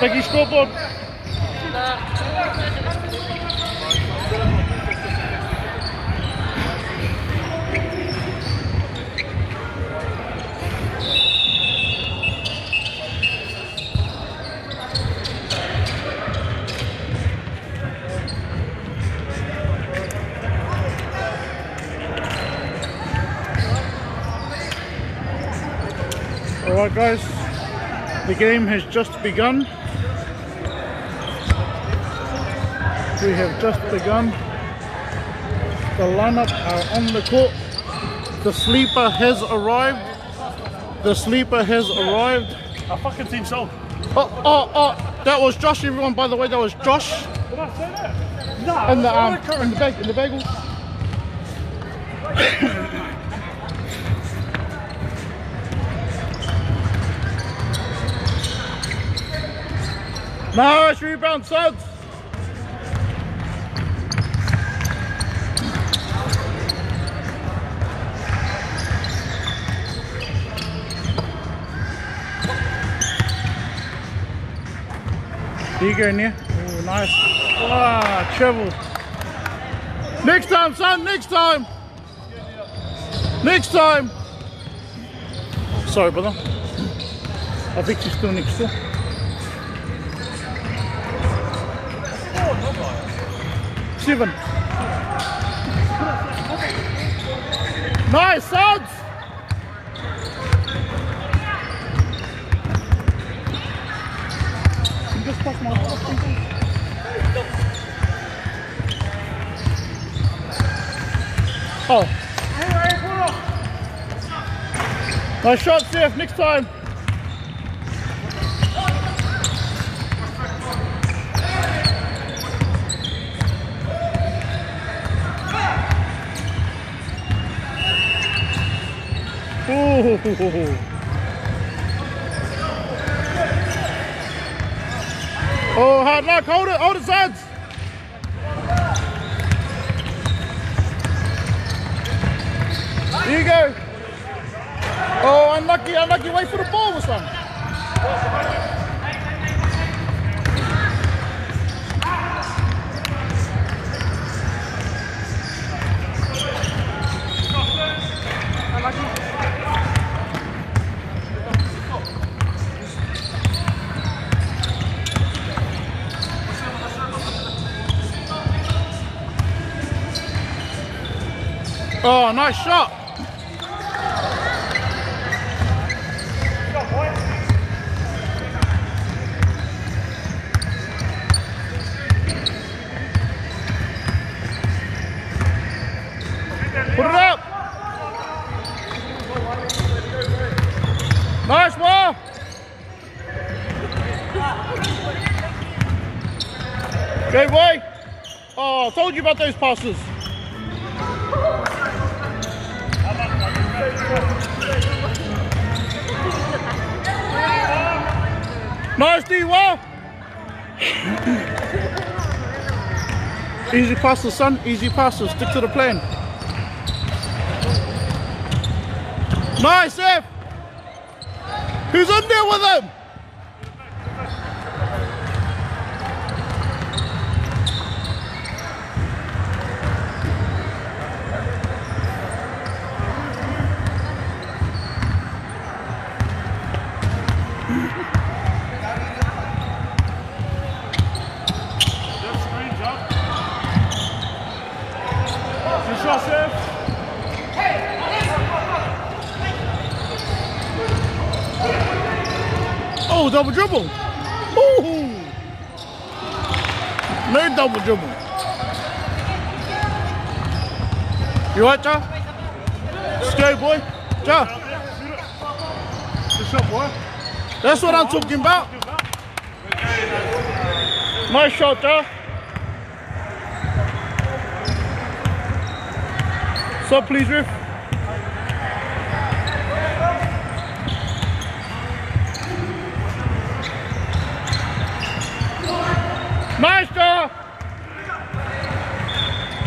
Becky scoreboard. Alright guys, the game has just begun. We have just begun. The lineup are on the court. The sleeper has arrived. The sleeper has arrived. I fucking think so. Oh, oh, oh, that was Josh everyone by the way, that was Josh. Did I say that? No. In the um in the bag in the bagel. nice rebound, Suds. You go, Nia. Oh, nice. Ah, travel. Next time, son, next time. Next time. Sorry, brother. I think she's still next door. Seven. Nice, sons. You just pass my Oh. Nice shot, Steph. Next time. Ooh. Oh, hard luck. Hold it. Hold it, Suds. Here you go. Oh, unlucky, unlucky. Wait for the ball or something. Oh, nice shot. Put it up. Nice ball. Okay, boy. Oh, I told you about those passes. D well. Easy passes, son. Easy passes. Stick to the plan. Nice, F. Who's in there with him? Double dribble. Ooh. No double dribble. You right, Ja? Let's boy. Ja, Good shot, boy. that's what I'm talking about. Nice shot, Ja. So please, Riff.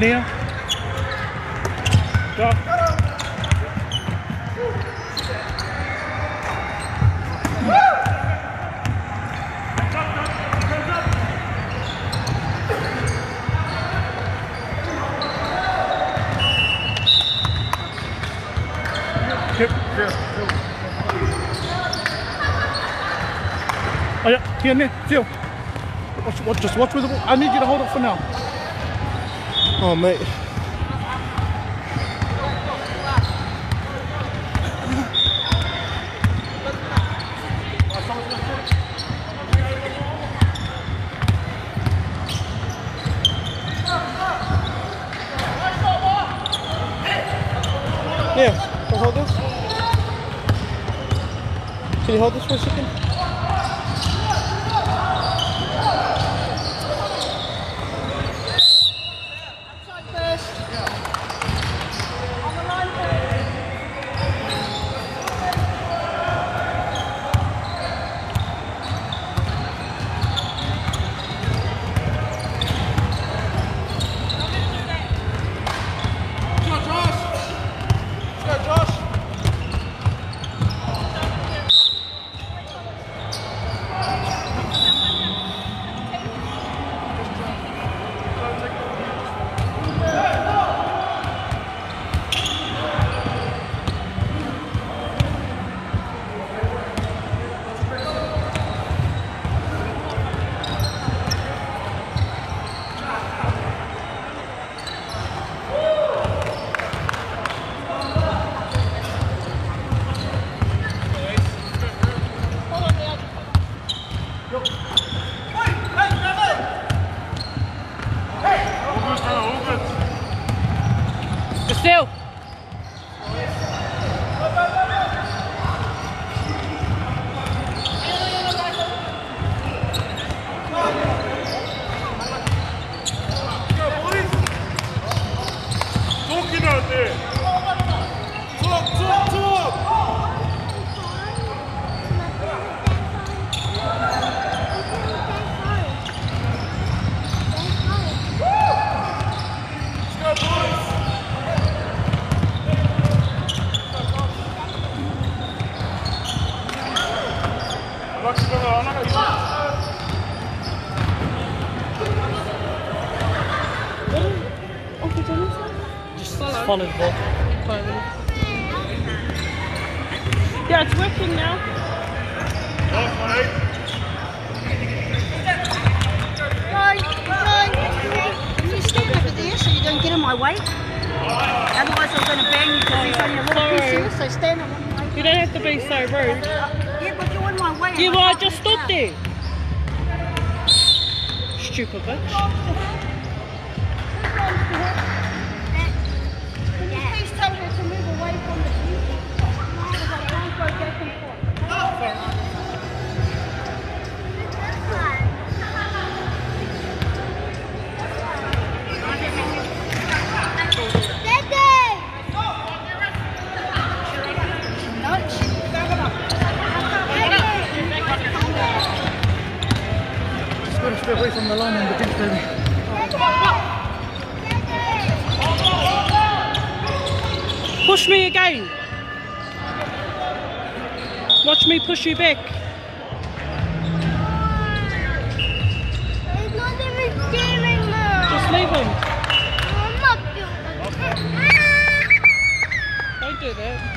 Neil. Go. Oh yeah, here, Neil, Phil. Watch, watch, just watch with the ball. I need you to hold it for now. Oh mate. Yeah, can you hold this? Can you hold this for a second? Still. Just ball. Yeah, it's working now. One, eh? Can you stand over there so you don't get in my way? Otherwise I'm going to bang you because he's only a little piece here, so stand on one way. You don't have to be so rude. Yeah, but you're in my way. Yeah, well, I just stood there. Stupid bitch. Push me again. Watch me push you back. It's not even steering wheel. Just leave him. I'm not doing it. Don't do that.